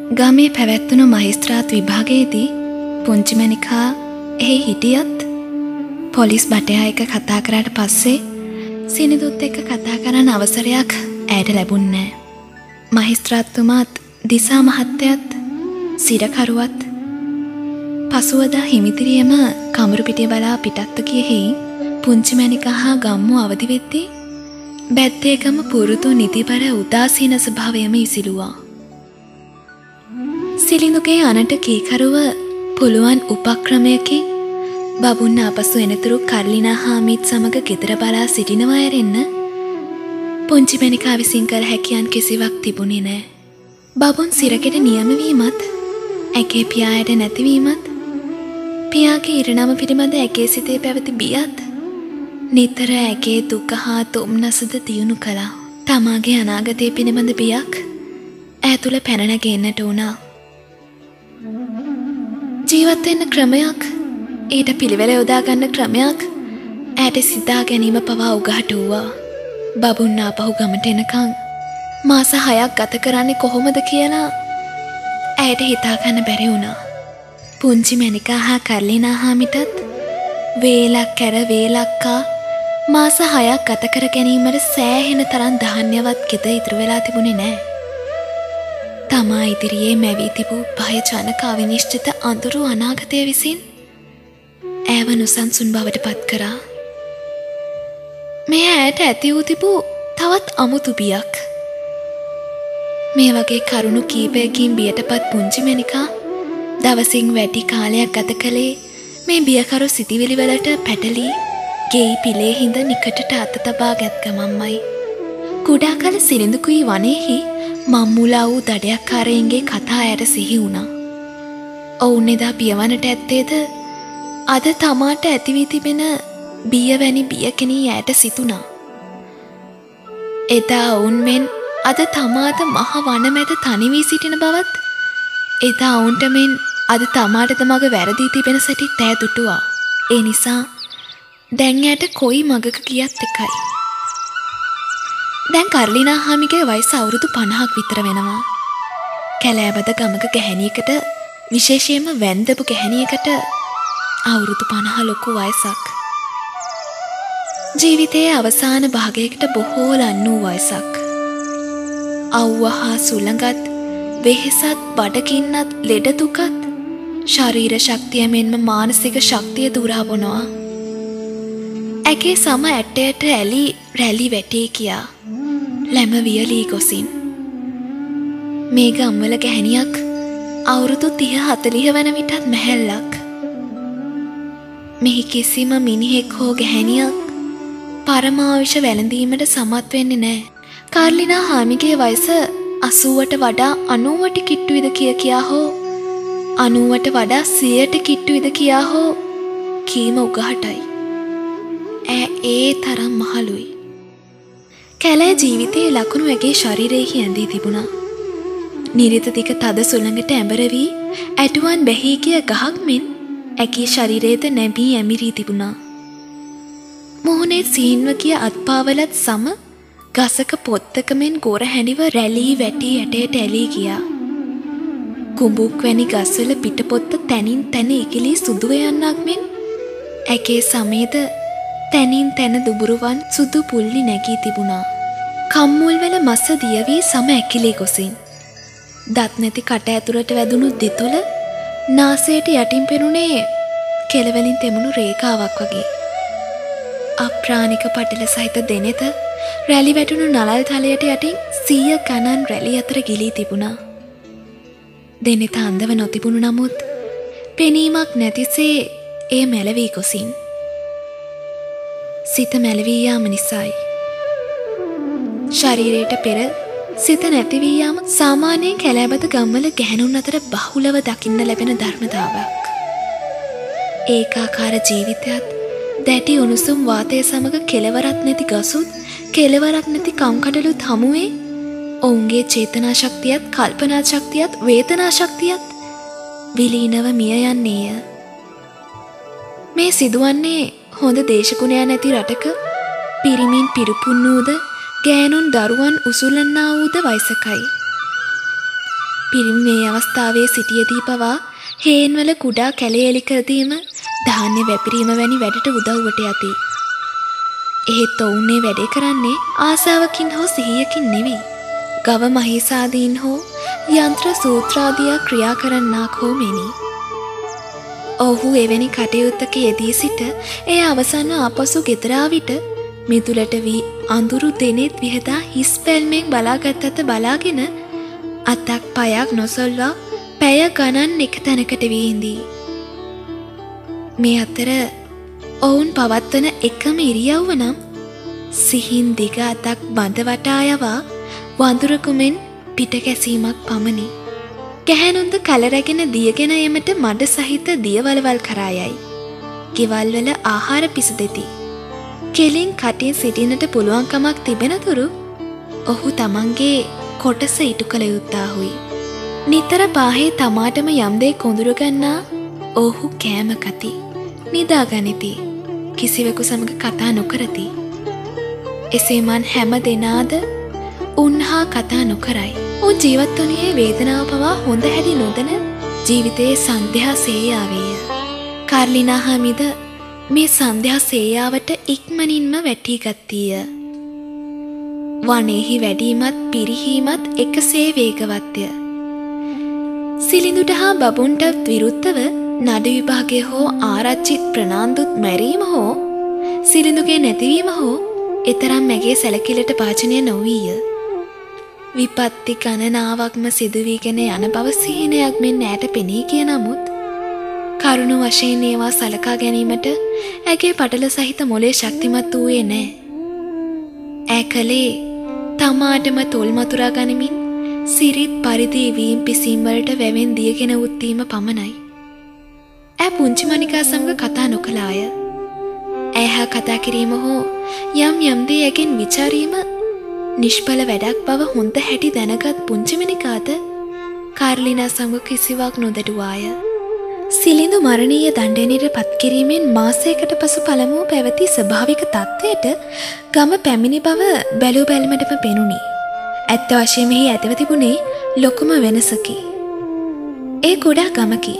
ගමේ පැවැත්වුණු මහිස්ත්‍රාත් විභාගයේදී පුංචිමැනිකා එහි හිටියත් පොලිස් බටයා එක කතා කරාට පස්සේ සිනිදුත් එක්ක කතා කරන්න අවසරයක් ඇයට ලැබුන්නෑ. මහිස්ත්‍රාත්තුමාත් දිසා මහත්තයත් සිරකරුවත් පසුවදා හිමිතිරියම කමරු පිටිය බලා පිටත්ව කියහෙහි පුංචිමැනික හා ගම්මු අවදිවෙද්දී බැත්තේකම පුරුදු නිතිබර උදාසීන ස්භාවයම ඉසිලුවා. සිලිඳුගේ අනට කීකරුව පුළුවන් උපක්‍රමයකින් බබුන්න අපසු එනතුරු කර්ලිනා හාමිත් සමඟ ගෙදර බලා සිටිනවා ඇරෙන්න පුංචි මැනිකා විසින් කර හැකියන් කිසිවක් තිබුණේ නෑ. බබුන් සිරකෙට නියමවීමත් ඇගේ පියායට නැතිවීමත් පියාගේ ඉරණම පිළිබඳ ඇගේ සිතේ පැවති බියත් නිතර ඇගේ දුක හා තුම්නසද තියුණු කළා. තමාගේ අනාගතය පිළිබඳ බියක් ඇතුළ පැනනගන්නට වුණා. ජීවත්වෙන්න ක්‍රමයක් ඊට පිළිවෙල යොදාගන්න ක්‍රමයක් ඇයට සිතා ගැනීම පවා උගහට වූවා. බබුන්නා පහු ගමට එනකං මාස හයක් ගත කරන්නේ කොහොමද කියලා ඇයට හිතාගන්න බැරි වුණා. පුංචි මැනිකා හා කර්ලිනා හාමිටත් වේලක් කැර වේලක්කා මාස හයක් ගත කර ගැනීමට සෑහෙන තරන් ධාන්‍යවත් ගෙද ඉතුරු වෙලා තිබුණේ නෑ. තමා ඉදිරියේ මැවී තිබූ භයජනක අවිනිශ්චිත අඳුරු අනාගතය විසින් ඇව නුසන්සුන් බවට පත් කරා. මෙය ඇයට ඇති වූ තිබූ තවත් අමුතු බියක්. මේ වගේ කරුණු කීපයකින් බියටපත් පුංචිමැනිකා දවසින් වැඩි කාලයක් ගත කළේ මේ බියකරු සිතිවිලිවලට පැටලී ගෙයි පිලේ හිඳ නිකටට අත තබා ගැත්ගමම්මයි. කුඩා කල සිරිඳකුයි වනයෙහි මම්මුලා වූ දඩයක්කාරයන්ගේ කතා ඇයට සිහි වුණා. ඔවුන් එදා පියවනට ඇත්තේද අද තමාට ඇතිවී තිබෙන බියවැනි බියකෙනී ඇයට සිතුනා. එදා ඔවුන් මෙන් අද තමාද මහ වනමැද තනිවී සිටින බවත් එදා ඔවුන්ට මෙන් අද තමාටද මග වැරදිී තිබෙන සැටි තෑ දුටුවා. ඒ නිසා දැන් ඇයට කොයි මගක ගියත් එකයි. දැන් කරලිනා හාමිගේ වයිස අවුරුදු පණහක් විතර වෙනවා. කැලෑබද ගමක ගැහැනියකට විශේෂයෙන්ම වැන්දපු ගැහැනියකට අවුරුදු පණහ ලොකු වයසක්. ජීවිතයේ අවසාන භාගයකට බොහෝ ලන්න වූ වයසක්. අව්ව හා සුළඟත් වෙහෙසත් බඩකින්නත් ලෙඩදුකත් ශරීර ශක්තිය මෙන්ම මානසික ශක්තිය දුරාබොනවා. ඇගේ සම ඇටයට ඇලි රැලි වැටේ කියා ලැම වියලී ගොසින්. මේ ගම්වල ගැහැනියක් අවුරුදු තිහ හතලිහ වන විටත් මැහැල්ලක්. මෙහි කිසිම මිනිහෙක් හෝ ගැහැනියක් පරමාවිෂ වැළඳීමට සමත් වෙන්නේ නෑ. කාර්ලිනා හාමිගේ වයස අසුවට වඩා අනුවට කිට්ටුවිද කිය කියා හෝ අනුවට වඩා සියයට කිට්ටුවිද කියා හෝ කීම උගහටයි. ඇ ඒ තරම් මහලුයි. කැලෑ ජීවිතයේ ලකුණු ඇගේ ශරිරයෙහි ඇඳී තිබුණා. නිරිත දික තද සුළඟට ඇඹරවී ඇටුවන් බැහි කිය ගහක් මෙන් ඇගේ ශරිරේද නැබී ඇමිරී තිබුණා. මුහුණේ සීන්ව කිය අත්පාවලත් සම ගසක පොත්තකමෙන් ගොර හැනිව රැලී වැටී ඇටයට ඇලී ගියා. කුඹුක් වැනි ගස්වල පිටපොත්ත තැනින් තැන ඉකිලී සුදුව යන්නක් මෙන් ඇගේ සමේද තැනින් තැන දුබුරුවන් සුදු පුල්ලි නැගී තිබුණා. කම්මුල්වල මස දියවී සම ඇකිලේ ගොසින්. දත් නැති කට ඇතුළට වැදුණු දෙතුළ නාසයට යටින් පෙනුනේ කෙලවලින් තෙමුණු රේකාවක් වගේ. අප්‍රාණික පටල සහිත දෙනෙත රැලි වැටුණු නලල් තලයට යටින් සීය ගණන් රැලි අතර ගිලී තිබුණා. දෙනෙත අන්දව නොතිබුණු නමුත් පෙනීමක් නැතිසේ එය මැලවී ගොසින්. සිත මැලවී යාම නිසායි. ශරීරයට පෙර සිත නැතිවීයාම සාමාන්‍යයෙන් කැලෑබත ගම්වල ගැහැණුන් අතර බහුලව දකින්න ලැබෙන ධර්මතාවක්. ඒකාකාර ජීවිතයත් දැටි උණුසුම් වාතය සමඟ කෙලවරත් නැති ගසුත් කෙලවරක් නැති කම්කටලුත් හමුවේ ඔවුන්ගේ චේතනා ශක්තියත් කල්පනා ශක්තියත් වේතනා ශක්තියත් විලීනව මිය යන්නේය. මේ සිදුවන්නේ හොඳ දේශකුණයා නැති රටක පිරිමින් පිරිපුන් වූද ගෑනුන් දරුවන් උසුලන්නා වූද වයිසකයි. පිරිමි මේ අවස්ථාවේ සිටියදී පවා හේන්වල කුඩා කැලේ එලි කර දීම ධාන්‍ය වැපිරීම වැනි වැඩට උදව්වට යති. එහෙත් ඔවුන් වැඩේ කරන්නේ ආසාවකින් හෝ සිහියකින් නෙවෙයි. ගව මහේසාදීන් හෝ යන්ත්‍ර සූත්‍රාදියා ක්‍රියා කරන්නාක් හෝ මෙනි. ඔහු එවැනි කටයුත්තක යෙදී සිට එය අවසන්න ආපසු ගෙදරාවිට මිදුලට වී අඳුරු දෙනෙත් විහදා හිස් පැල්මෙන් බලාගත් අත බලාගෙන අතක් පයක් නොසොල්වා පැය ගණන් එක තැනකට වීහින්දී. මේ අතර ඔවුන් පවත්වන එකම ඉරියව්ව නම් සිහින් දිග අතක් බඳවටායවා වඳුරකුමෙන් පිටකැසීමක් පමණි. ගැහැනුන්ද කලරැගෙන දියගෙන එමට මඩ සහිත දියවලවල් කරායයි. ගෙවල්වල ආහාර පිස දෙති. කෙලින් කටින් සිටිනට පුළුවන්කමක් තිබෙනතුරු ඔහු තමන්ගේ කොටස ඉටු කළ යුත්තාහුයි. නිතර පාහේ තමාටම යම්දේ කොඳුරගන්නා ඔහු කෑම කති. නිදාගනිති. කිසිවෙකු සමඟ කතා නොකරති. එසේමන් හැම දෙනාද උන්හා කතා නොකරයි. උන් ජීවත්වනයේ වේදනාව පවා හොඳ හැඩි නොදන ජීවිතයේ සන්ධ්‍යා සේයාවේය. කාර්ලිනා හාමිද මේ සන්ධ්‍යා සේයාවට ඉක්මනින්ම වැටී ගත්තීය. වනයෙහි වැඩීමත් පිරිහීමත් එකසේ වේගවත්ය. සිලිඳුට හා බබුන්ටත් විරුත්තව නඩ විභාගය හෝ ආරච්චිත් ප්‍රනාන්දුත් මැරීම හෝ සිලිඳුගේ නැතිවීම හෝ එතරම් මැගේ සැලකිලට පාචනය නොවීය. විපත්ති ගණනාවක්ම සිදුවීගෙන යන බව සිහිනයක් මෙන් ඈට පෙනී කිය නමුත් කරුණු වශයෙන් ඒවා සලකා ගැනීමට ඇගේ පටල සහිත මොලේ ශක්තිමත් වූයේ නෑ. ඇ කළේ තමාටම තොල් මතුරා ගනිමින් සිරිත් පරිදි වීම් පිසීම්වලට වැවෙන් දියගෙන උත්තීම පමණයි. ඇ පුංචි මනිකා සමඟ කතා නොකලාය. ඇහැ කතා කිරීම හෝ යම් යම්දේ ඇගෙන් විචාරීම නිෂ්පල වැඩක් බව හොඳ හැටි දැනගත් පුංචිමනිකාද කාර්ලිනා සමඟ කිසිවක් නොදැඩුවාය. සිලිඳු මරණීය දණ්ඩනයට පත්කිරීමෙන් මාසයකට පසු පළමුව පැවති ස්භාවික තත්ත්වයට ගම පැමිණි බව බැලූ බැල්මටම පෙනුණි. ඇත්ත වශයමෙහි ඇතිව තිබුණේ ලොකුම වෙනසකි. ඒ ගොඩා ගමකි.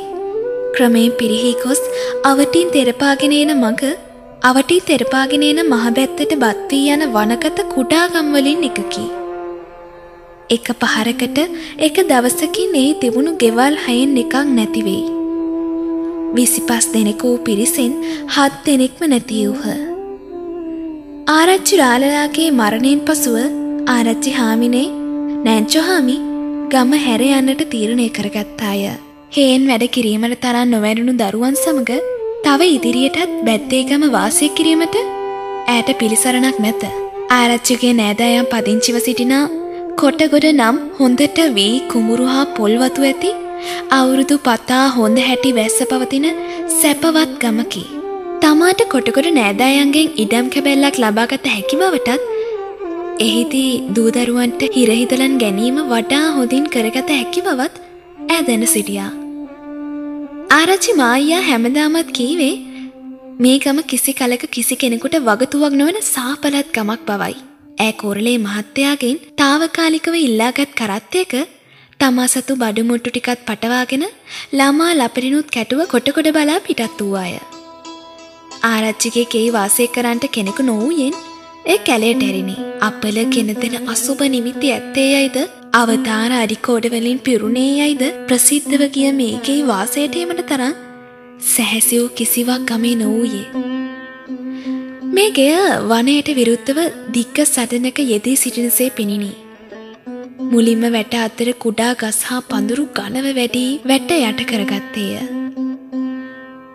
ක්‍රමයෙන් පිරිහි කොස් අවටින් තෙරපාගෙන එන මඟ අවටී තෙරපාගෙන එන මහබැත්තට බත්වී යන වනකත කුඩාගම්වලින් එකකි. එක පහරකට එක දවසකින් එහි තිබුණු ගෙවල් හයෙන් එකක් නැතිවෙයි. විසිපස් දෙනෙකූ පිරිසෙන් හත් දෙනෙක්ම නැතිවූහ. ආරච්චි රාලලාගේ මරණයෙන් පසුව ආරච්චි හාමිනේ නැංචොහාමි ගම හැර යන්නට තීරණය කරගත්තාය. හේන් වැඩ කිරීමට තරන් නොවැරුණු දරුවන් සමඟ තව ඉදිරියටත් බැද්දේගම වාසය කිරීමට ඇයට පිළිසරණක් නැත. ආරච්චිගේ නෑදෑයම් පදිංචිව සිටිනා කොටගොඩ නම් හොඳට වී කුමුරු හා පොල්වතු ඇති අවුරුදු පතා හොඳ හැටි වැස්ස පවතින සැපවත් ගමකි. තමාට කොටකොට නෑදෑයන්ගෙන් ඉඩම් කැබැල්ලක් ලබාගත හැකි බවටත් එහිදී දූදරුවන්ට හිරහිදලන් ගැනීම වඩා හොඳින් කරගත හැකි බවත් ඇ දැන සිටියා. ආරච්චි මායියා හැමදාමත් කීවේ මේ ගම කිසි කලක කිසි කෙනෙකුට වගතුවක් නොවන සාපලත් ගමක් බවයි. ඇ කොරලේ මහත්තයාගෙන් තාවකාලිකව ඉල්ලාගත් කරත්තයක තමා සතු බඩුමුට්ටු ටිකත් පටවාගෙන ළමා ලපරිනුත් කැටුව කොටකොඩ බලා පිටත් වූවාය. ආරච්චිගේ කෙයි වාසය කරන්නට කෙනෙකු නොවූයෙන් ඒ කැලේට ඇරිණි. අපල කෙනදෙන අසුභ නිමිති ඇත්තේ යයිද අවතාර අඩිකෝඩවලින් පිරුණේ යයිද ප්‍රසිද්ධව ගිය මේකෙයි වාසයටීමට තරම් සැහැසිව් කිසිවක් ගමේ නොවූයේ. මේ ගෙය වනයට විරුද්ධව දික්ක සටනක යෙදී සිටිනසේ පිණිනි. මුලින්ම වැට අතර කුඩා ගස් හා පඳුරු ගනව වැඩී වැට යට කරගත්තේය.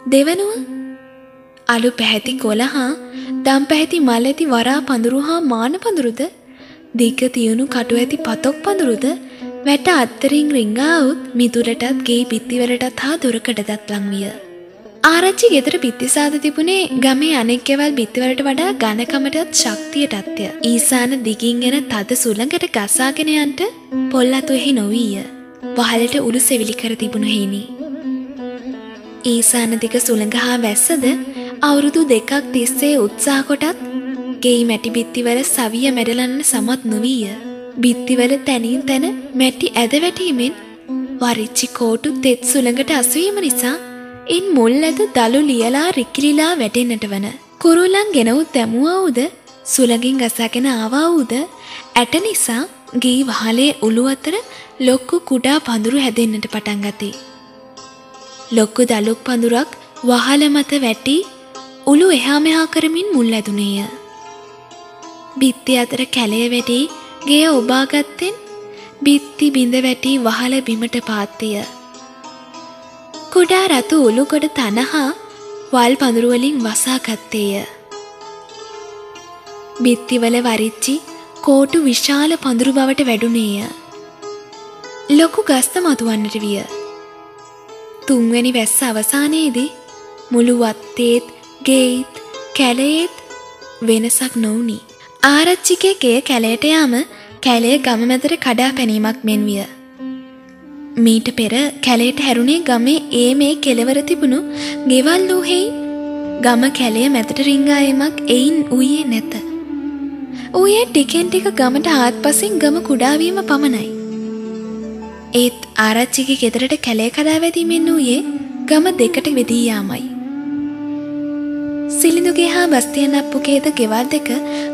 දෙවනුව අලු පැහැති කොළ හා දම් පැහැති මල් ඇති වරා පඳුරු හා මාන පඳුරුද දිග තියුණු කටු ඇති පතොක් පඳුරුද වැට අත්තරින් රිංගාවුත් මිදුරටත් ගේ පිත්තිවලටත් හා දුරකටදත් ලංවිය. ආරච්චි ගෙදර පිත්තිසාද තිබුණේ ගමේ අනෙක්කෙවල් බිත්තිවලට වඩා ගණකමටත් ශක්තියටත්ය. ඊසාන දිගින් එන තද සුළඟට ගසාගෙනයන්ට පොල්ලතු එහි නොවීය. වහලට උළු සෙවිලි කර තිබුණු හිනි. ඊසාන දිග සුළඟ හා වැස්සද අවුරුදු දෙකක් තිස්සේ උත්සාහ කොටත් ගෙයි මැටි බිත්තිවල සවිය මැඩලන්න සමත් නොවීය. බිත්තිවල තැනින් තැන මැටි ඇද වැටීමෙන් වරිච්චි කෝටු තෙත් සුළඟට අසුවීම නිසා ඉන් මුල් ඇද දළු ලියලා රිකිලිලා වැටෙන්නට වන. කුරුල්ලන් ගෙනවුත් දැමුවාවුද සුළඟින් ගසාගෙන ආවාවුද ඇට නිසා ගී වහලේ උළු අතර ලොක්කු කුඩා පඳුරු හැදෙන්නට පටන් ගතේ. ලොක්කු දලුක් පඳුරක් වහල මත වැටි උළු එහා මෙහා කරමින් මුල් ඇදුනේය. බිත්ති අතර කැලය වැටි ගේ ඔබාගත්තෙන් බිත්ති බිඳ වැටි වහල බිමට පාත්තිය. කුඩා රතු උළුගොඩ තනහා වල් පඳුරුවලින් වසා ගත්තේය. බිත්තිවල වරිච්චි කෝටු විශාල පඳුරු බවට වැඩුණේය. ලොකු ගස්ත මතුවන්නට විය. තුන්වැනි වැස්ස අවසානයේදී මුළු වත්තේත් ගේත් කැලයේත් වෙනසක් නොවුනි. ආරච්චිකේ ගේ කැලයට යාම කැලේ ගම මැදට කඩා පැනීමක් මෙන් විය. මීට පෙර කැලේට හැරුණේ ගමේ ඒ මේ කෙලවර තිබුණු ගෙවල් වූහෙයි ගම කැලේ මැතට රිංගායමක් එයින් වූයේ නැත. ඌයේ ටිකෙන් ටික ගමට ආත් පසින් ගම කුඩාවීම පමණයි. ඒත් ආරච්චිගේ ගෙදරට කැලේ කඩා වැදීමෙන් වූයේ ගම දෙකට වෙදී යාමයි. සිලිඳුගේ හා බස්තියන් අප්පුගේද ගෙවල් දෙක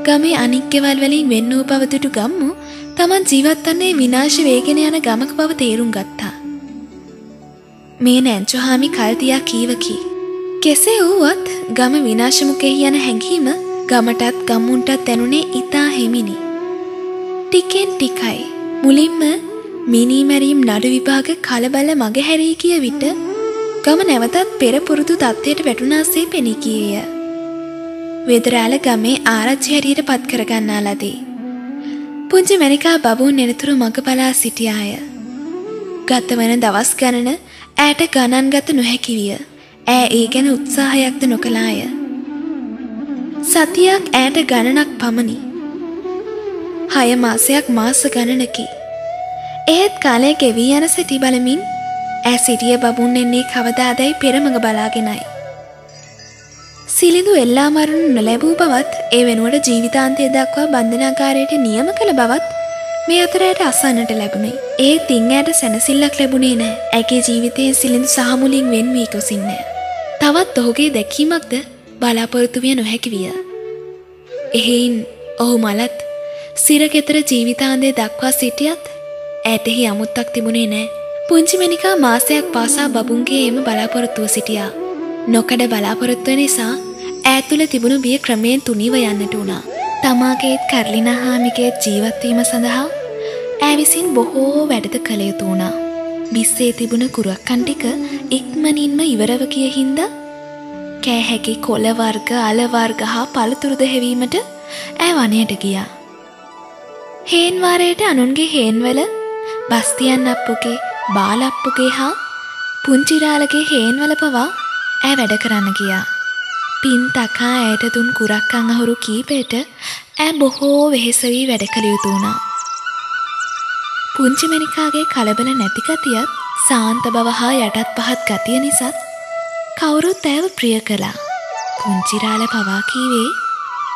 ගමේ අනික් ගෙවල් වලින් වෙන් වූ බව දුටු ගම්මු තමන් ජීවත් වන්නේ විනාශ වේගෙන යන ගමක බව තේරුම් ගත්තා. මේ නැංචුහාමි කල්තියා කීවකි. කෙසේ වුවත් ගම විනාශමුකෙහි යන හැඟීම ගමටත් ගම්මුන්ටත් දැනුනේ ඉතා හෙමිනි. ටිකෙන් ටිකයි. මුලින්ම මිනීමැරීම් නඩු විභාග කලබල මගහැරී කිය විට ගම නැවතත් පෙර පුරුදු තත්ත්වයට වැටුනාසේ පෙනී ගියේය. වෙදරාල ගමේ ආරච්චි හැටියට පත් කරගන්නා ලදී. පුංචි මැනිකා බබුන් එනතුරු මග බලා සිටියාය. ගතවන දවස් ගණන ඈට ගණන් ගත නොහැකි විය. ඈ ඒ ගැන උත්සාහයක්ද නොකලාය. සතියක් ඈට ගණනක් පමණි. හය මාසයක් මාස ගණනකි. ඒත් කාලය ගෙවී යන සිටි බලමින් ඇ සිටිය බබුන් එන්නේ කවදාදැයි පෙරමඟ බලාගෙනයි. සිලිඳු එල්ලා මරණු නොලැබූ බවත් ඒ වෙනුවට ජීවිතාන්තය දක්වා බන්ධනාකාරයට නියම කළ බවත් මේ අතරයට අසන්නට ලැබුණේ. ඒ තිං ඇයට සැනසිල්ලක් ලැබුණේ නෑ ඇගේ ජීවිතයෙන් සිලිඳු සහමුලින් වෙන් වී කොසින්නෑ. තවත් ඔහුගේ දැකීමක්ද බලාපොරොත්තුවිය නොහැකි විය. එහෙයින් ඔහු මලත් සිරගෙතර ජීවිතාන්දේ දක්වා සිටියත් ඇතෙහි අමුත්තක් තිබුණේ නෑ. පුංචිමනිකා මාසයක් පාසා බබුන්ගේ එම බලාපොරොත්තුව සිටියා. නොකඩ බලාපොරොත්තුව නිසා ඇතුළ තිබුණු බිය ක්‍රමයෙන් තුනිව යන්නට වුණා. තමාගේත් කර්ලිනහාමිගේත් ජීවත්වීම සඳහා ඇවිසින් බොහෝ වැඩද කළ යුතු වුණා. බිස්සේ තිබුණ කුරක්කන් ටික ඉක්මනින්ම ඉවරව කිය හින්දා කෑ හැකි කොළවර්ග අලවර්ග හා පළතුරුද හැවීමට ඇ වනයට ගියා. හේන්වාරයට අනුන්ගේ හේන්වල බස්තියන් අප්පුගේ බාලප්පුගේ හා පුංචිරාලගේ හේන්වල පවා ඇ වැඩ කරන්න ගියා. පින් තකා ඇයට දුන් කුරක්කං අහුරු කීපයට ඇ බොහෝ වෙහෙසවී වැඩ කළ යුතු වුණා. පුංචිමනිකාගේ කලබල නැතිකතියත් සාන්ත බව හා යටත් පහත් ගතිය නිසත් කවුරුත් ඇව ප්‍රිය කළා. පුංචිරාල පවා කීවේ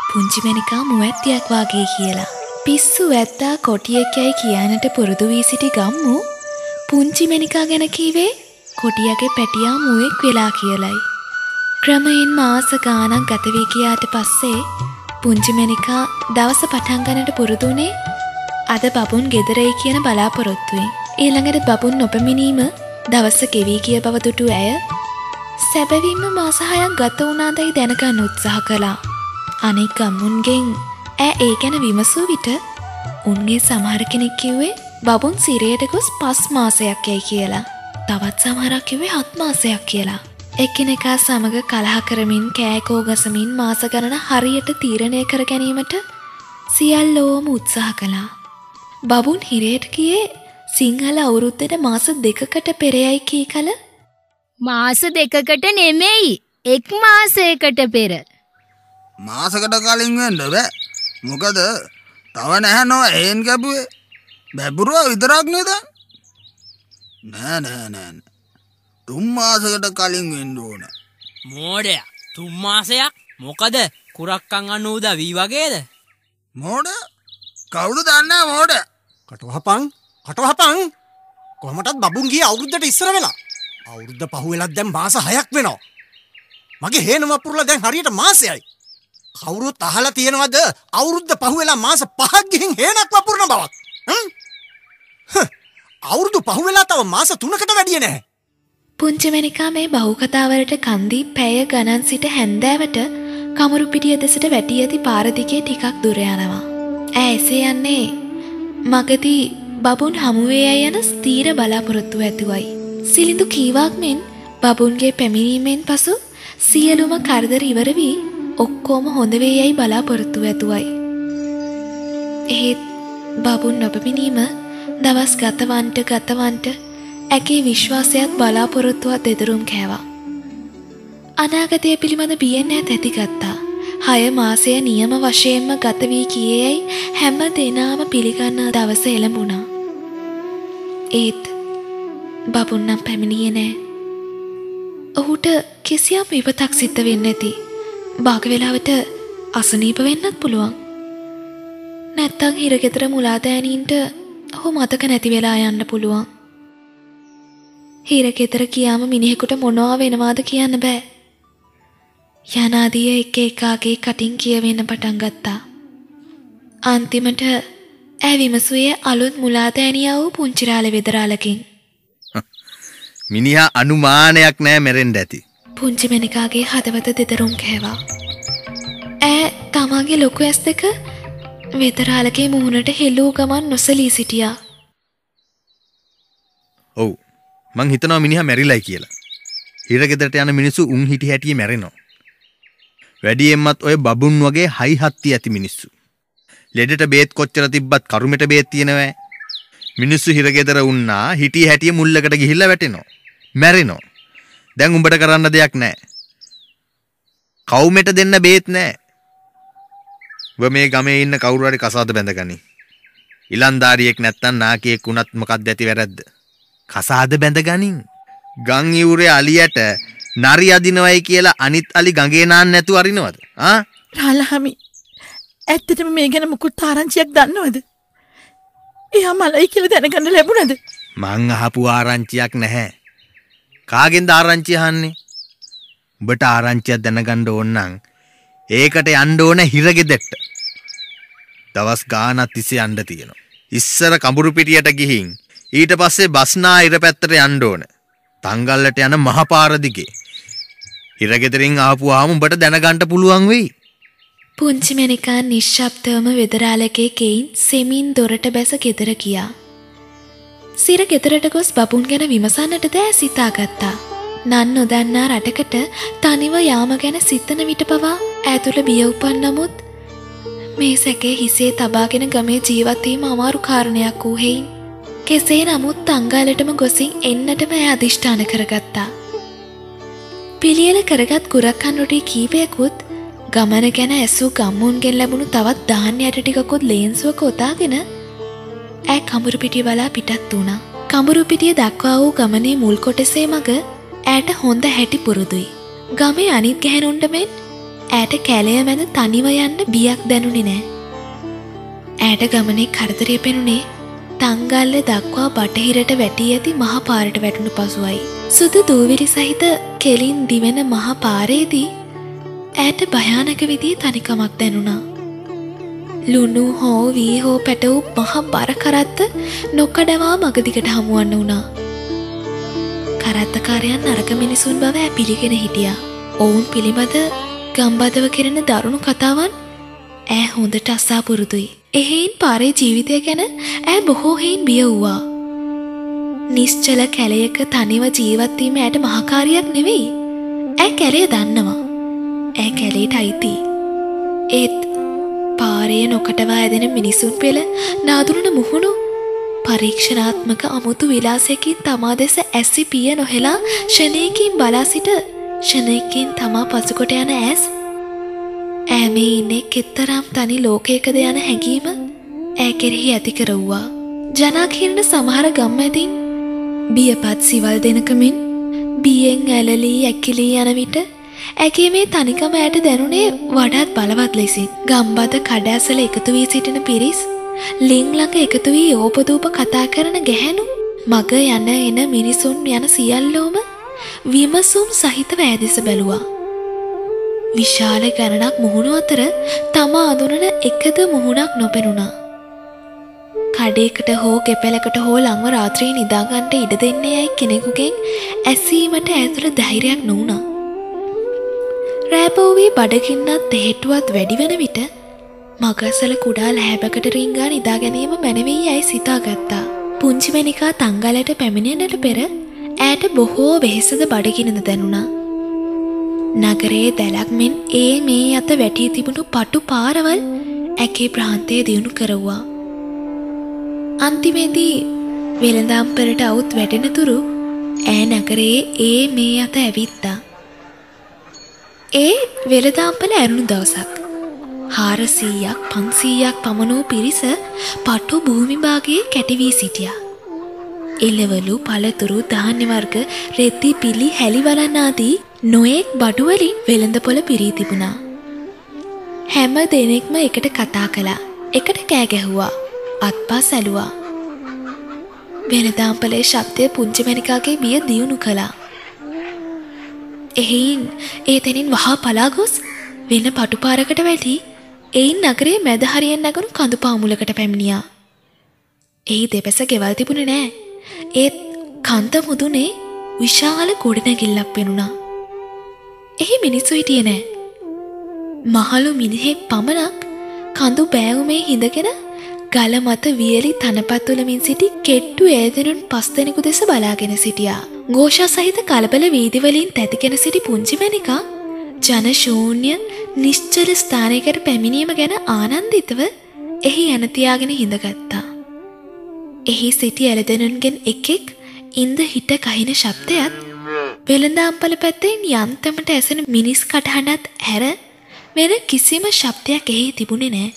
පුංචිමනිකා මුවැත්තියක් වාගේ කියලා. පිස්සු වැත්තා කොටියෙක් යැයි කියනට පුරුදු වී සිටි ගම්මු පුංචි මැනිකා ගැන කීවේ කොටියගේ පැටියා මුවෙක් වෙලා කියලයි. ක්‍රමයෙන් මාස ගානක් ගතවී කියාට පස්සේ පුංචිමැනිකා දවස පටන්ගනට පුරුදුනේ අද බබුන් ගෙදරයි කියන බලාපොරොත්තුවෙන් ඊළඟට බබුන් නොපමිනීම දවස ගෙවී කිය බවදුටු ඇය සැබැවින්ම මාසහයක් ගත වුණාදයි දැනගන්න උත්සාහ කළා. අනෙක් ගම්මුන්ගෙන් ඈ ඒ ගැන විමසූ විට උන්ගේ සමහර කෙනෙක් කිව්වේ බබුන් සිරයට ගොස් පස් මාසයක් යැයි කියලා. තවත් සමහරක් කිව්වේ හත් මාසයක් කියලා. එක්කෙනෙකා සමග කලහ කරමින් කෑකෝ ගසමින් මාස ගණන හරියට තීරණය කර ගැනීමට සියල්ලෝම උත්සාහ කළා. බබුන් හිරයට ගියේ සිංහල අවුරුද්දට මාස දෙකකට පෙරයයි කී කල මාස දෙකකට නෙමෙයි එක් මාසයකට පෙර. මාසකට කලින් වෙන්න බෑ මොකද තව නැහැ නො ඒන් ගැපුවේ බැබුරුව විතරක් නේද? නෑ නෑ නෑ තුම් මාසකට කලින් වෙන්න ඕන. මෝඩය තුම්මාසයක් මොකද කුරක්කං අන්න වූද වී වගේද? මෝඩ? කවුඩු දන්න මෝඩ? කටවහපං කටවහපං කොහමටත් බබුන්ගේ අවුරුද්ධට ඉස්සර වෙලා. අවුරුද්ධ පහුවෙලත් දැම් මාස හයක් වෙනවා. මගේ හේනවපුරල දැන් හරියට මාසයයි. කවුරුත් අහල තියෙනවද? අවුරුද්ධ පහුවෙලා මාස පහක් ගිහින් හේනක් වපුරණ බවක්. හ්ම්? හ්, අවුරුදු පහුවෙලා තව මාස තුනකට වැඩිය නැහැ. පුංචිමැනිකා මේ බහුකතාවලට කන්දී පැය ගණන් සිට හැන්දෑවට කමරු පිටිය දෙසට වැටි ඇති පාරදිගේ ටිකක් දුර යනවා. ඈ එසේ යන්නේ මගදී බබුන් හමුවේ ඇය යන ස්තීර බලාපොරොත්තු ඇතුවයි. සිලිඳු කීවාක් මෙන් බබුන්ගේ පැමිණීමෙන් පසු සියලුම කරදර ඉවර වී ඔක්කෝම හොඳවේ යැයි බලාපොරොත්තු ඇතුවයි. එහෙත් බබුන් නොපමිනීම දවස් ගතවන්ට ගතවන්ට ඇගේ විශ්වාසයත් බලාපොරොත්තුවත් දෙදරුම් කෑවා. අනාගතය පිළිබඳ බියෙන් ඇත් ඇතිගත්තා. හය මාසය නියම වශයෙන්ම ගත වී කියේයි හැම දෙනාම පිළිගන්නා දවස එළඹුණා. ඒත් බබුන්නම් පැමිණිය නෑ. ඔහුට කිසියම් විපතක් සිද්ධ වෙන්න ඇති. භාගවෙලාවට අසනීප වෙන්නත් පුළුවන්. නැත්තං හිරගෙතර මුලාදෑනීන්ට ඔහු මතක නැති වෙලා යන්න පුළුවන්. හිරගෙතර කියාම මිනිහෙකුට මොනවා වෙනවාද කියන්න බෑ. යනාදිය එක එකාගේ කටින් කියවෙන්න පටන් ගත්තා. අන්තිමට ඇ විමසුවේ අලුත් මුලාදෑනියා වූ පුංචිරාල වෙදරාලකින්. මිනිහා අනුමානයක් නෑ මැරෙන්ඩ ඇති. පුංචි මැනිකාගේ හදවත දෙදරුම් කෑවා. ඇ තමාගේ ලොකු ඇස් දෙක වෙදරාලගේ මුහුණට හෙල්ලූ ගමන් නොසලී සිටියා. ඔවු මං හිතනවා මිනිහ මැරිලයි කියලා. හිරගෙදරට යන මිනිස්සු උන් හිටි හැටිය මැරෙනවා. වැඩියෙන්මත් ඔය බබුන් වගේ හයි හත්ති ඇති මිනිස්සු. ලෙඩට බේත් කොච්චර තිබ්බත් කරුමට බේත් තියෙනවෑ. මිනිස්සු හිරගෙදර උන්නා හිටිය හැටිය මුල්ලකට ගිහිල්ල වැටෙනවා. මැරෙනෝ. දැන් උඹට කරන්න දෙයක් නෑ. කවුමට දෙන්න බේත් නෑ. ව මේ ගමේ ඉන්න කවුරුහරි කසාද බැඳගනි. ඉලන්දාරියෙක් නැත්තන් නාකයෙක් වුණත් මොකක්ද ඇති වැරද්ද. කසාද බැඳගනින්. ගං ඉවුරේ අලියට නරි අදිනවයි කියලා අනිත් අලි ගගේ නාන්න නැතු අරිනවද ආ රාලහමි ඇත්තටම මේ ගැන මුකුත් ආරංචියක් දන්නවද එයා මලයි කියල දැනගන්න ලැබුණද මං අහපු ආරංචියක් නැහැ කාගෙන්ද ආරංචි අහන්නේ උඹට ආරංචියක් දැනගණ්ඩ ඕන්නං ඒකට යන්ඩ ඕන හිරගෙදෙට්ට දවස් ගානත් තිසේ අන්ඩ තියෙනවා. ඉස්සර කඹුරු පිටියට ගිහින් ඊට පස්සේ බස්නා ඉර පැත්තට යන්ඩ ඕන. තංගල්ලට යන මහපාරදිගේ හිරගෙදරින් ආපුවාම උඹට දැනගන්ට පුළුවන් වෙයි. පුංචි මැනිකා නිශ්ශබ්දවම වෙදරාලකේ කෙයින් සෙමින් දොරට බැස ගෙදර ගියා. සිර ගෙදරට ගොස් බබුන් ගැන විමසන්නට දෑ සිතාගත්තා. නන් නොදන්නා රටකට තනිව යාම ගැන සිතන විට පවා ඇතුළ බිය උපන් නමුත් මේ සැකේ හිසේ තබාගෙන ගමේ ජීවත්වීම අමාරු කාරණයක් වූ හෙයින්. කෙසේ නමුත් අංගාලටම ගොසින් එන්නටම ඇය අධිෂ්ඨාන කරගත්තා. පිළියල කරගත් කුරක්කන්නොටේ කීපයකුත් ගමන ගැන ඇසූ ගම්මුන්ගෙන් ලැබුණු තවත් දාන්න යට ටිකකුත් ලේන්සුවක ඔතාගෙන ඇ කඹුරු පිටිය බලා පිටත් වුණා. කඹුරු පිටිය දක්වා වූ ගමනේ මුල් කොටසේ මග ඇයට හොඳ හැටි පුරුදුයි. ගමේ අනිත් ගැහැනුන්ට මෙන් ඇයට කැලය මැද තනිව යන්න බියක් දැනුනි නෑ. ඇයට ගමනේ කරදරය පෙනුනේ තංගල්ල දක්වා බටහිරට වැටී ඇති මහ පාරට වැටුණු පසුවයි. සුදු දූවිරි සහිත කෙලින් දිවෙන මහ පාරේදී ඇයට භයානක විදිී තනිකමක් දැනුණා. ලුණු හෝ වී හෝ පැටවූ මහ බර කරත්ත නොකඩවා මගදිකට හමුවන්න වුණා. කරත්තකාරයන් නරක මිනිසුන් බව ඇ පිළිගෙන හිටියා. ඔවුන් පිළිබඳ ගම්බදව කෙරෙන දරුණු කතාවන් ඇ හොඳට අස්සා පුරුදුයි. එහෙයින් පාරේ ජීවිතය ගැන ඇ බොහෝහෙයින් බිය වූවා. නිශ්චල කැලයක තනිව ජීවත්වීම ඇයට මහකාරයක් නෙවෙයි. ඇ කැලේ දන්නවා. ඇ කැලේට අයිති. ඒත් පාරය නොකටවා ඇදෙන මිනිසුන් පෙළ නාදුරන මුහුණු පරීක්ෂණාත්මක අමුතු විලාසයකින් තමා දෙස ඇස්සි පිය නොහෙලා ෂණයකින් බලා සිට ෂණයකින් තමා පසුකොට යන ඇස් ඈමේ ඉන්නේ කෙත්තරම් තනි ලෝකයකද යන හැඟීම ඈ කෙරෙහි ඇති කරව්වා. ජනාකිරණ සමහර ගම්මැදින් බියපත් සිවල් දෙනකමින් බියෙන් ඇලලී ඇකිලී යන විට ඇගේ මේ තනිකම ඇයට දැනුනේ වඩාත් බලවත් ලෙසින්. ගම්බද කඩෑසල එකතු වී සිටින පිරිස් ලිං ළඟ එකතු වී ඕපදූප කතා කරන ගැහැණු මග යන එන මිනිසුන් යන සියල්ලෝම විමසුම් සහිතව ඇදෙස බැලුවා. විශාල ගණනක් මුහුණු අතර තමා අඳුනන එකද මුහුණක් නොපෙනුණා. කඩේකට හෝ ගෙපැලකට හෝ ලංව රාත්‍රී නිදාගන්ට ඉඩ දෙන්නේ යැයි කෙනෙකුගෙන් ඇසීමට ඇතුළ ධෛරයක් නොවුණා. රෑපවූවී බඩගින්නත් තෙහෙට්ටුවත් වැඩිවන විට මගසල කුඩා ලැහැබකට රිංගා නිදා ගැනීම මැනවී යැයි සිතාගත්තා. පුංචිමැනිකා තංගලට පැමිණෙනට පෙර ඇයට බොහෝ වෙහෙසද බඩගිනද දැනුණා. නගරයේ දැලක් මෙන් ඒ මේ අත වැටී තිබුණු පටු පාරවල් ඇකේ ප්‍රාන්තය දියුණු කරව්වා. අන්තිමේදී වෙළඳම්පරට අවුත් වැටෙනතුරු ඈ නගරයේ ඒ මේ අත ඇවිත්තා. ඒ වෙළදාම්පල ඇරුණු දවසක්. හාරසීයක් පන්සීයක් පමණූ පිරිස පටු භූමිභාගයේ කැටිවී සිටියා. එලවලු පළතුරු ධාන්‍ය වර්ග රෙද්දි පිලි හැලිවලන් ආදී නොයෙක් බඩුවලින් වෙළඳ පොළ පිරී තිබුණා. හැම දෙනෙක්ම එකට කතා කළා. එකට කෑ ගැහුවා. අත්පා සැලුවා. වෙළදාම්පලේ ශබ්දය පුංචිමැනිකාගේ බිය දියුණු කළා. එහෙයින් ඒ තැනින් වහා පලා ගොස් වෙන පටුපාරකට වැටි එයින් නගරේ මැද හරියෙන් නැගුණු කඳු පාමුලකට පැමිණියා. එහි දෙපැස ගෙවල් තිබුණේ නෑ. ඒත් කන්ද මුදුනේ විශාල ගොඩනැගිල්ලක් පෙනුණා. එහි මිනිස්සු හිටියේ නෑ. මහලු මිනිහෙක් පමණක් කඳු බෑවුමේ හිඳගෙන ගල මත වියලි තනපත්තුලමින් සිටි කෙට්ටු ඒදනුන් පස් දෙනෙකු දෙස බලාගෙන සිටියා. ගෝෂා සහිත කලබල වීදිවලින් තැතිගෙන සිටි පුංචිමැනිකා ජනශූන්‍ය නිශ්චල ස්ථානයකට පැමිණීම ගැන ආනන්දිතව එහි ඇනතියාගෙන හිඳගත්තා. එහි සිටි ඇලදෙනුන්ගෙන් එකෙක් ඉන්ද හිට කහින ශබ්දයත් වෙළඳාම්පල පැත්තෙන් යන්තමට ඇසෙන මිනිස් කටහඬත් හැර වෙන කිසිම ශබ්දයක් එහි තිබුණේ නෑ.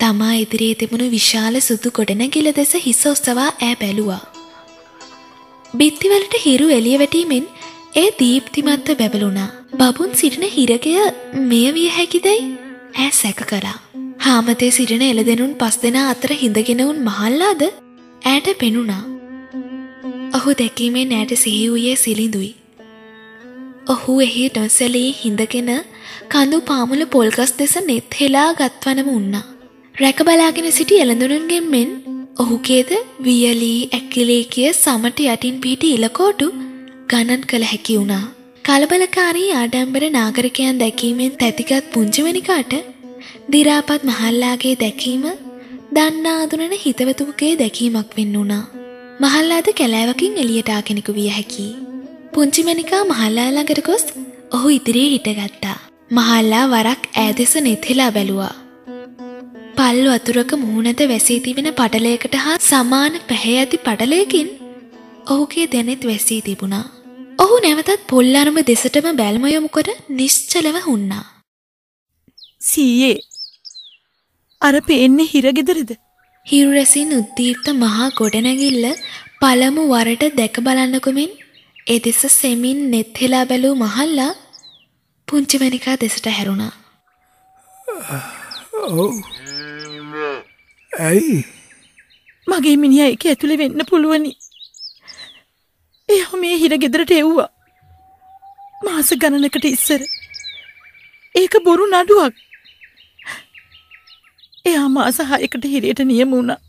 තමා ඉදිරියේ තිබුණු විශාල සුදු ගොඩනැගිල්ල දෙස හිස ඔස්සවා ඈ බැලුවා. බිත්තිවලට හිරු එළිය වැටීමෙන් ඒ දීප්තිමත්ව බැබළුණා. බබුන් සිටින හිරකය මෙය විය හැකිදැයි ඈ සැක කරා. හාමතේ සිටින එළදෙනුන් පස් දෙනා අතර හිඳගෙන උන් මහල්ලාද ඈට පෙනුණා. ඔහු දැකීමෙන් ඈට සිහි වූයේ සිලිඳුයි. ඔහු එහි නොසැලී හිඳගෙන කඳු පාමුල පොල්ගස් දෙස නෙත් හෙලා ගත්වනම උන්නා. රැක බලාගෙන සිටි එළඳුරුන්ගෙන් මෙන් ඔහුගේද වියලී ඇකිලේ කිය සමට යටින් පිහිටි ඉලකෝටු ගණන් කළ හැකි වුණා. කලබලකාරී ආඩම්බර නාගරිකයන් දැකීමෙන් තැතිගත් පුංචිවැනිකාට දිරාපත් මහල්ලාගේ දැකීම දන්නා අදුනන හිතවතුගේ දැකීමක් වෙන්න වුණා. මහල්ලාද කැලෑවකින් එළියට ආ කෙනෙකු විය හැකි. පුංචිමැනිකා මහල්ලා ළඟට ගොස් ඔහු ඉදිරියේ හිටගත්තා. මහල්ලා වරක් ඈදෙස නෙත්හෙලා බැලුවා. පල්ලු අතුරක මුහුණත වැසී තිබෙන පටලයකට හා සමාන පැහැ ඇති පටලයකින් ඔහුගේ දැනෙත් වැසී තිබුණා. ඔහු නැවතත් පොල්ලරම දෙසටම බැල්ම යොමු කොට නිශ්චලව හුන්නා. සීයේ. අර පේන්නේ හිරගෙදරද හිරු රැසින් උද්දීප්ත මහා ගොඩනැගිල්ල පළමු වරට දැක බලන්නකුමින් එදෙස සෙමින් නෙත්හෙලා බැලූ මහල්ලා පුංචිමැනිකා දෙසට හැරුණා. ඔව්. ඇයි? මගේ මිනිහ එක ඇතුළේ වෙන්න පුළුවනි. එයා මේ හිර ගෙදරට එව්වා. මාස ගණනකට ඉස්සර. ඒක බොරු නඩුවක් එයා මාස හයකට හිරයට නියම වුණා.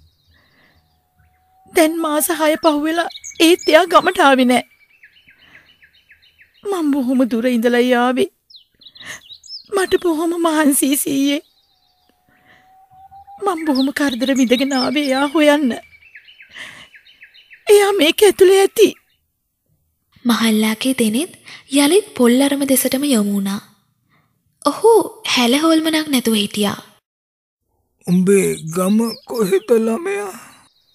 දැන් මාස හය පහුවෙලා ඒත් එයා ගමට ආවේ නෑ. මම බොහොම දුර ඉඳලා යාවේ මට බොහොම මහන්සි සීයේ. මම බොහොම කරදර විඳගෙන ආවේ එයා හොයන්න. එයා මේක ඇතුලේ ඇති. මහල්ලාගේ දෙනෙත් යළිත් පොල්ලරම දෙසටම යොමු වුණා. ඔහු හැලහොල්මනක් නැතුව හිටියා. උඹේ ගම කොහෙත ළමයා?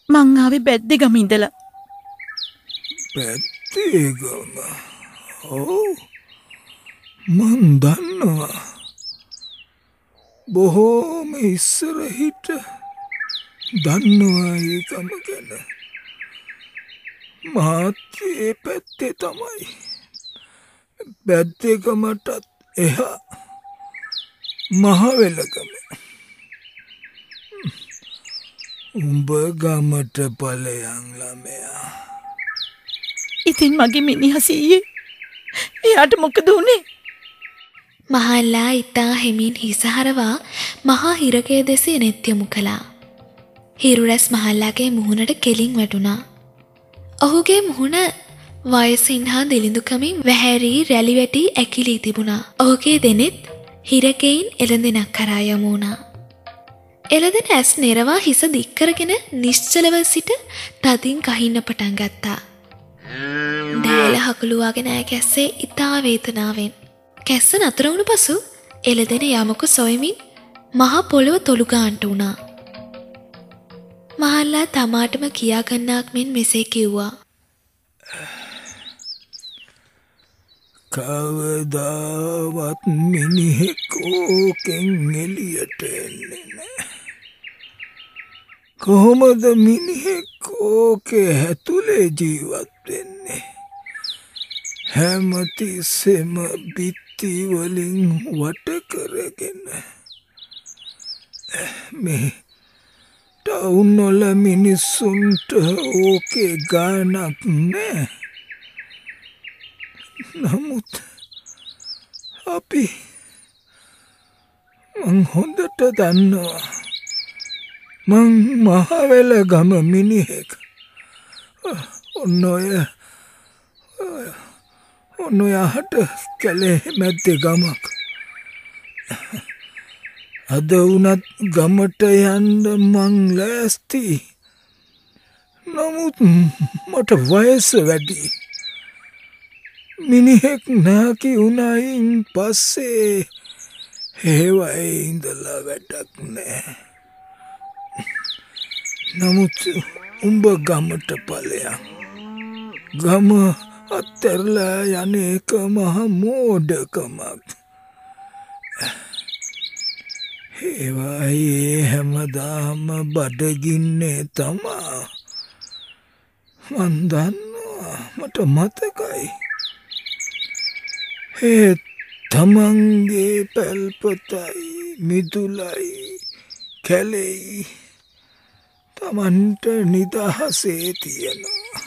මං ආවේ බැද්දේ ගම ඉඳලා. පැත්තේ ගම? ඔව්. මන් දන්නවා. බොහෝම ඉස්සරහිට දන්නවා ඒ ගම ගැන. මාත්‍රයේ පැත්තේ තමයි. බැද්දේගමටත් එහා මහවෙලගම උඹ ගමට පලයං ළමයා ඉතින් මගේ මිනිහසීයේ එයාට මොකද වුණේ මහල්ලා ඉතා හෙමින් හිසහරවා මහා හිරකය දෙසේ නෙත් යොමු කළා. හිරුරැස් මහල්ලාගේ මුහුණට කෙලින් වැටුණා. ඔහුගේ මුහුණ වයසින් හා දිලිඳුකමින් වැහැරී රැලි වැටී ඇකිලී තිබුණා. ඔහුගේ දෙනෙත් හිරකයින් එළඳෙනක් කරා යමු වුණා. එළදෙන ඇස් නෙරවා හිස දික්කරගෙන නිශ්චලව සිට තදින් කහින්න පටන් ගත්තා. දෑල හකුළුවාගෙන ෑ කැස්සේ ඉතා වේතනාවෙන්. කැස්ස නතර වුණු පසු එළදෙන යමකු සොයමින් මහා පොළොව තොළුගාන්ට වුණා. මහල්ලා තමාටම කියාගන්නාක් මෙන් මෙසේ කිව්වා. කවදාවත් මිනිහෙක් ඕකෙන් එලියට එන්නේ නෑ. කොහොමද මිනිහෙක් ඕකේ හැතුලේ ජීවත් වෙන්නේ. හැමතිස්සෙම බිත්තිවලින් වට කරගෙන මේ ටවුන්නොල මිනිස්සුන්ට ඕකේ ගානක් නෑ. නමුත් අපි මං හොඳට දන්නවා මං මහවෙල ගම මිනිහෙක්. ඔන්න ඔය ඔන්න ඔයාහට කැලේ මැත්තේ ගමක්. අද වනත් ගමට යන්ඩ මං ලෑස්ති. නමුත් මට වයස වැඩී. මිනිහෙක් නාකි උනයින් පස්සේ හේවයි ඉඳලා වැඩක් නෑ. නමුත් උඹ ගමට පලයන්. ගම අත්තරලා යන එක මහ මෝඩකමක්. ඒවායේ හැමදාම බඩගින්නේ තමා. මන්දන්නවා මට මතකයි. ඒ තමන්ගේ පැල්පතයි මිදුලයි කැලෙයි තමන්ට නිදහසේ තියෙනවා.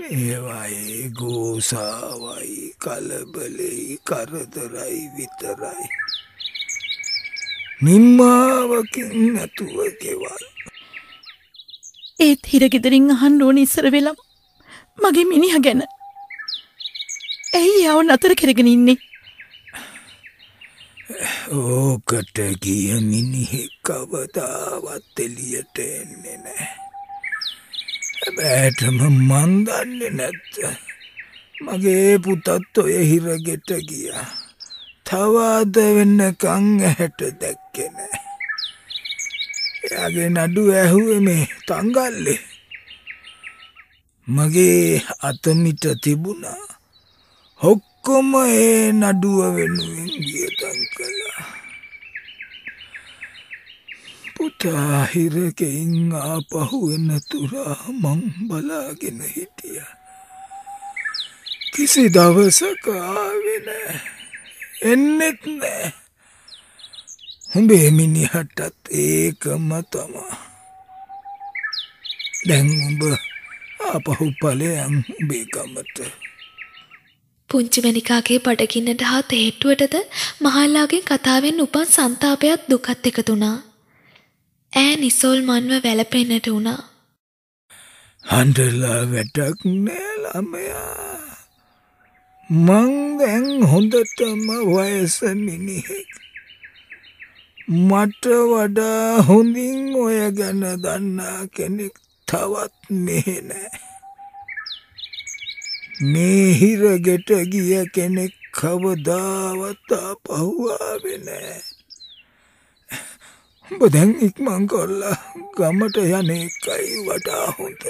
මේවායේ ගෝසාවයි කලබලෙයි කරදරයි විතරයි. නිම්මාවකින් නැතුව ගෙවල්. ඒත් හිරගෙදරින් අහන්න ඕන ඉස්සර වෙලම් මගේ මිනිහ ගැන ඇයි යව නතර කරගෙන ඉන්නේ ඕකට ගිය මිනිහෙක් කවදාවත් එලියට එන්නේ නෑ. හැබෑටම මන්දන්නේ නැත්ත. මගේ පුතත් ඔය හිරගෙට ගිය. තවාද වෙන්න කං ඇහැට දැක්කෙන. එයාගේ නඩු ඇහුව මේ තංගල්ලේ. මගේ අතමිට තිබුණා. හොක්කොම ඒ නඩුව වෙනුවෙන් ගියතන් කළා. පුතාහිරකෙයින් ආපහු එන්න තුරා මං බලාගෙන හිටිය. කිසි දවසක ආවෙන එන්නෙත් නෑ. හුඹේ මිනිහටත් ඒකම තමා. දැන් උඹ ආපහු පලයන් උබේකමට. පුංචි මැනිකාගේ බඩගින්නට හා තේට්ටුවටද මහල්ලාගේ කතාවෙන් උපන් සන්තාපයක් දුකත් එකතුනා. ඈ නිසෝල් මන්ව වැලපෙන්නට වුණා. හඬලා වැඩක් නෑළමයා. මං දැන් හොඳටම වයස මිනිහෙක්. මට වඩා හොඳින් ඔය ගැන දන්නා කෙනෙක් තවත් මෙහෙනෑ. මේ හිරගෙට ගිය කෙනෙක් කවදාවත්තා පහුවාවෙනෑ. උඹ දැන් ඉක්මං කොල්ලා ගමට යන එකයි වඩා හොඳ.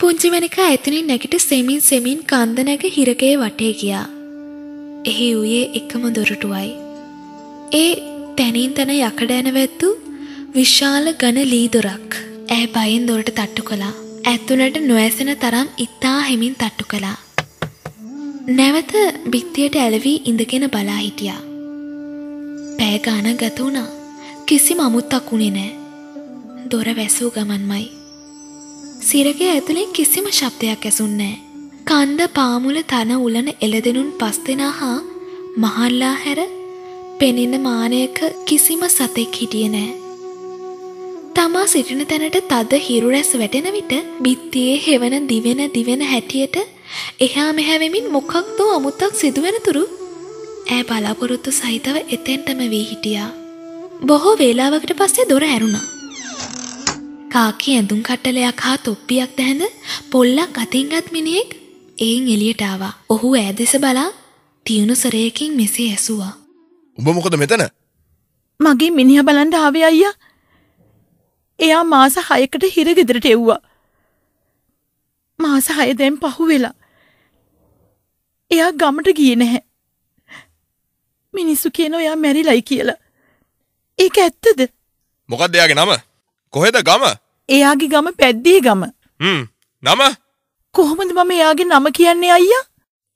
පුංචි මැනිකා ඇතුනින් නැගිට සෙමින් සෙමින් කන්ද නැග හිරකේ වටේ ගියා. එහි වූයේ එකම දොරටුවයි. ඒ තැනින් තැන යකඩ ඇනවැත්තු විශාල ගන ලීදොරක් ඇය බයින් දොරට තට්ටු කළා. ඇතුළට නොඇසෙන තරම් ඉත්තා හෙමින් තට්ටු කළා. නැවත බිත්තියට ඇලවී ඉඳගෙන බලා හිටියා. පෑ ගාන ගත වුණා. කිසිම අමුත්තක් වුණේ නෑ. දොර වැසූ ගමන්මයි. සිරගේ ඇතුළෙන් කිසිම ශබ්දයක් ඇසුන්නෑ. කන්ද පාමුල තන උලන එළදෙනුන් පස් දෙනා හා මහල්ලා හැර පෙනෙන මානයක කිසිම සතෙක් හිටිය නෑ. තමා සිටින තැනට තද හිරුරැස් වැටෙන විට බිත්තියේ හෙවන දිවෙන දිවෙන හැටියට එහා මෙහැවෙමින් මොකක්දෝ අමුත්තක් සිදුවෙනතුරු ඇය බලාපොරොත්තු සහිතව එතෙන්ටම වී හිටියා. බොහෝ වේලාවකට පස්සේ දොර ඇරුණා. කාකි ඇඳුම් කට්ටලයක් හා තොප්පියක් දැහැඳ පොල්ලක් අතින්ගත් මිනිහෙක් එයින් එලියට ආවා. ඔහු ඈ දෙස බලා තියුණු සරයකින් මෙසේ ඇසුවා. උඹ මොකද මෙතන මගේ මිනිහ බලන්ඩ ආවේ අයියා එයා මාස හයකට හිරගෙදරට එව්වා. මාස හය දැම් පහු වෙලා එයා ගමට ගිය නැහැ. මිනිස්සු කියන ඔයා මැරිලයි කියලා. ඒක ඇත්තද? මොකක්ද එයාගේ නම? කොහෙද ගම? එයාගේ ගම පැද්දී ගම. හ්ම්. නම? කොහොමද මම එයාගේ නම කියන්නේ අයියා?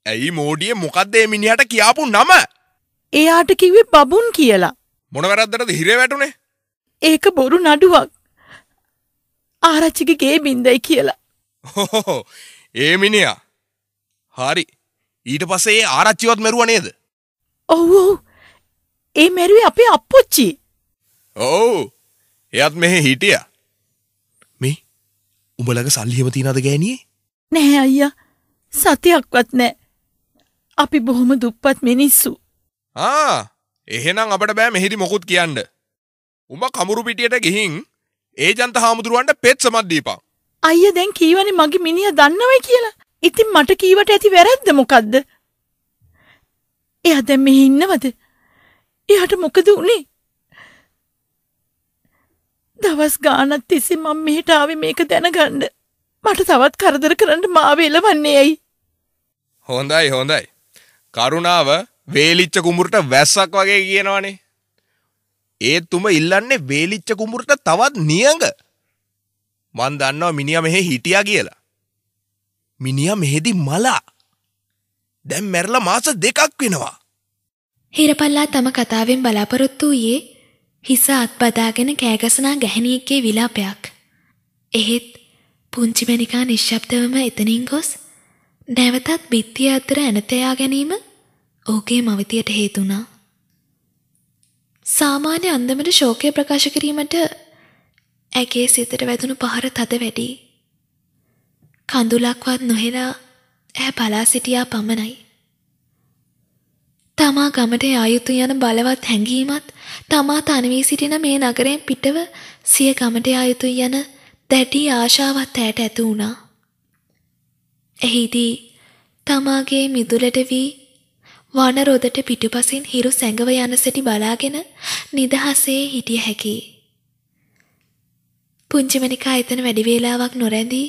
ඇයි මෝඩිය මොකක්දේ මිනිහට කියාපු නම? එයාට කිව්වේ බබුන් කියලා. මොන වැරද්දටද හිරේ වැටුනේ? ඒක බොරු නඩුවක් ආරච්චිගේ ගේ බින්දයි කියලා. හොහොහො. ඒ මිනිියා හරි. ඊට පස්සේ ආරච්චිවත් මැරුව නේද? ඔව් ඔව්. ඒ මැරුවේ අපේ අප්පොච්චි. ඔවු. එයත් මෙහෙ හිටිය. මේ උඹලක සල්ලියම තිීනද ගෑනියේ නැහැ අයියා. සතියක්වත් නෑ. අපි බොහොම දුප්පත් මිනිස්සු. ආ එහෙනම් අපට බෑ මෙහිදි මොකුත් කියන්න. උඹ කමුරු පිටියට ගිහින් ඒජන්ත හාමුදුරුවන්ට පෙත් සමත්දීපා අයිය දැන් කීවනේ මගේ මිනිහ දන්නවයි කියලා. ඉතින් මට කීවට ඇති වැරැද්ද මොකක්ද එයා දැන් මෙහි ඉන්නවද? එයාට මොකද වුණේ දවස් ගානත් තිස්සේ මම මෙහෙට ආවේ මේක දැනගන්න. මට තවත් කරදර කරන්න මාව එලවන්නේ ඇයි? හොඳයි හොඳයි. කරුණාව වේලිච්ච කුඹුරට වැස්සක් වගේ කියනවනේ ඒත් තුම ඉල්ලන්නේ වේලිච්ච කුඹුරට තවත් නියඟ මන් දන්නවා මිනිිය මෙහෙ හිටියා කියලා මිනිිය මෙහෙදි මලා දැම් මැරල මාස දෙකක් වෙනවා හිරපල්ලා තම කතාවෙන් බලාපොරොත්තු වූයේ හිස අත්බදාගෙන කෑගසනා ගැහැණියක්ගේ විලාපයක්. එහෙත් පුංචිමැනිකා නිශ්ශබ්දවම එතනින් ගොස් නැවතත් බිත්තිය අතර ඇනතයා ගැනීම ඕගේ මවතියට හේතුනා. සාමාන්‍ය අන්දමට ශෝකය ප්‍රකාශ කිරීමට ඇගේ සිතට වැදුණු පහර තද වැඩි. කඳුලක්වත් නොහෙලා ඇ බලා සිටියා පමණයි. තමා ගමට ආයුතු යන බලවත් හැඟීමත් තමා තනවී සිටින මේ නගරයෙන් පිටව සිය ගමට ආයුතු යන දැඩි ආශාවත් ඇයට ඇති වුණා. එහිදී තමාගේ මිදුලට වී වනරොදට පිටුපසින් හිරු සැඟව යන සැටි බලාගෙන නිදහසේ හිටිය හැකි. පුංචිමනිකා එතන වැඩි වේලාවක් නොරැඳී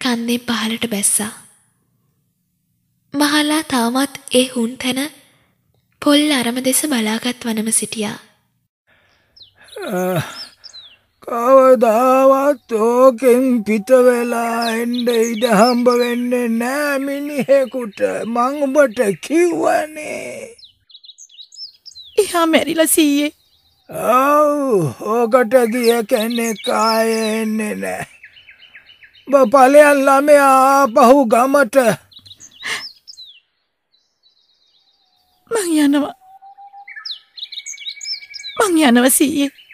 කන්දෙන් පහලට බැස්සා. මහල්ලා තාමත් ඒ හුන් තැන පොල් අරම දෙස බලාගත් වනම සිටියා. කවදාවත් ඕකෙන් පිටවෙලා එන්ඩ ඉඩ හම්බ වෙන්න නෑමිනිහෙකුට මංඹට කිව්වනේ. එහා මැරිල සීයේ. ඔව් ඕකට ගිය කෙනෙක් ආයෙන්නේ නෑ. බපලයන් ළමයා පහු ගමට. මං යනවා. මං යනව සීයේ